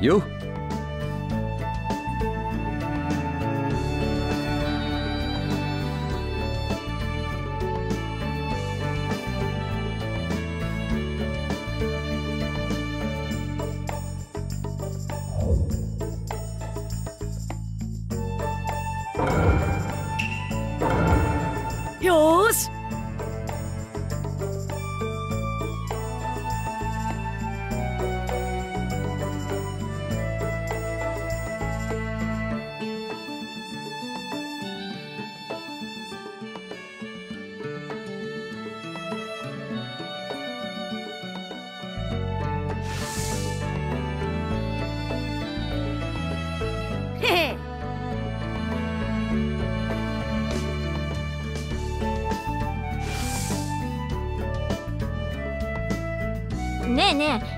よ。し。ねえねえ。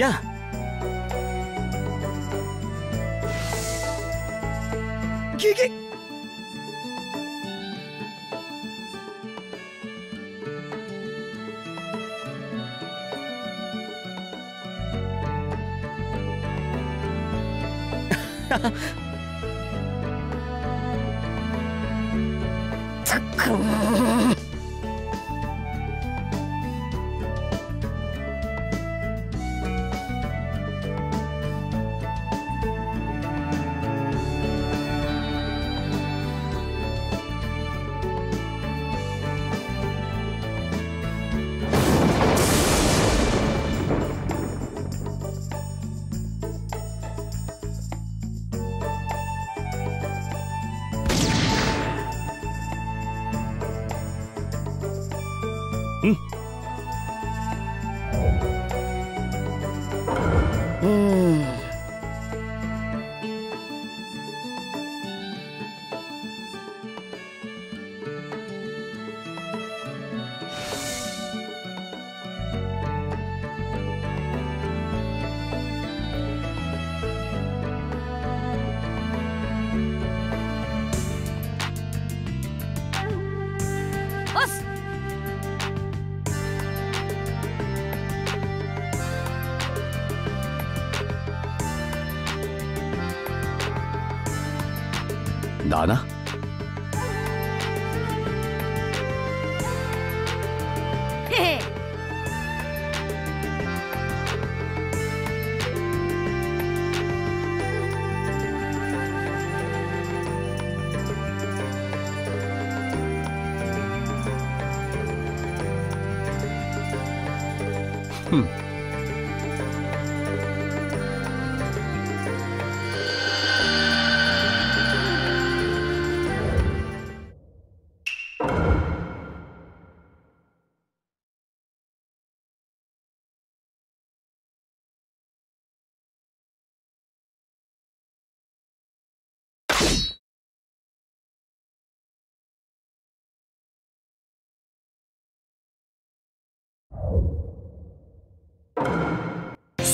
やあギギたっくん。うん。おし。だな。へ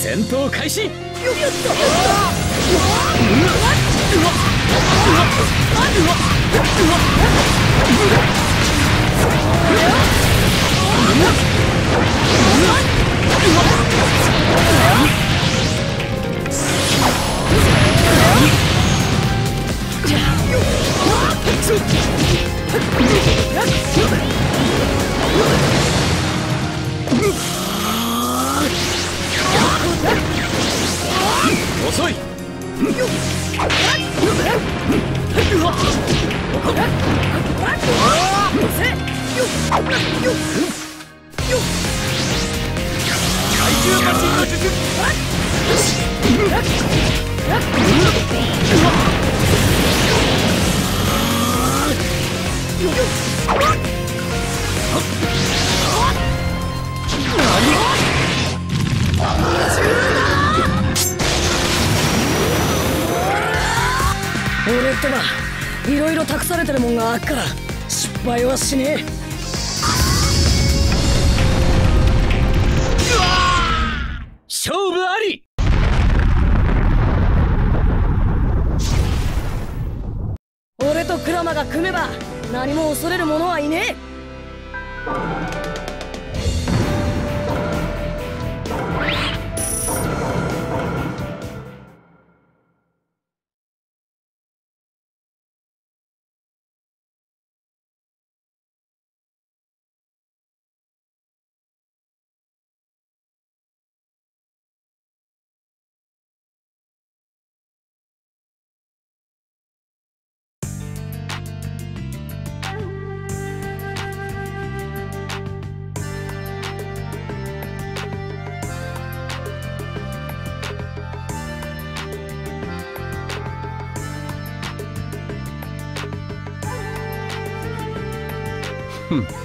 戦闘開始。遅俺とはいろいろ託されてるもんがあっから失敗はしねえ。勝負あり。俺とクラマが組めば何も恐れる者はいねえ。Hmm.